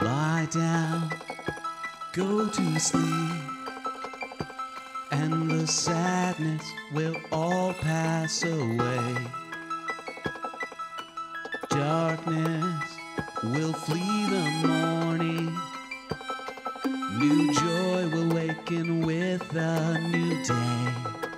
lie down, go to sleep, and the sadness will all pass away. Darkness will flee the morning. New joy will waken with a new day.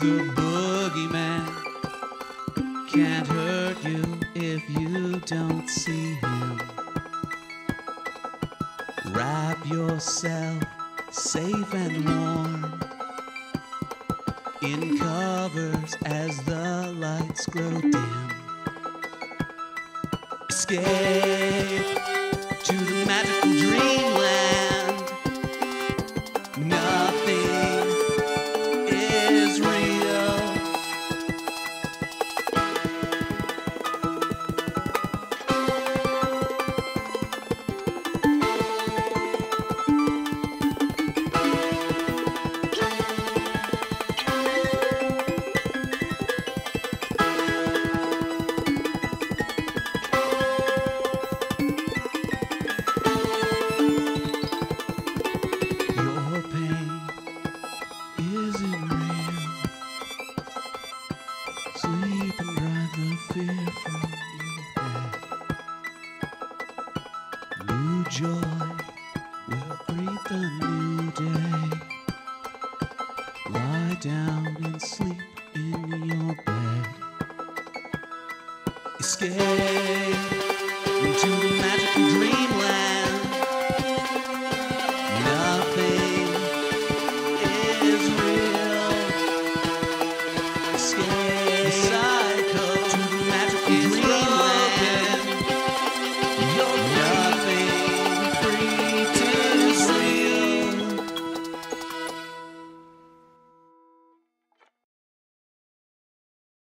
The boogeyman can't hurt you if you don't see him. Wrap yourself safe and warm in covers as the lights grow dim. Escape to the magical dreamland. Sleep and drive the fear from your. New joy will greet the new day. Lie down and sleep in your bed. Escape into the dreamland.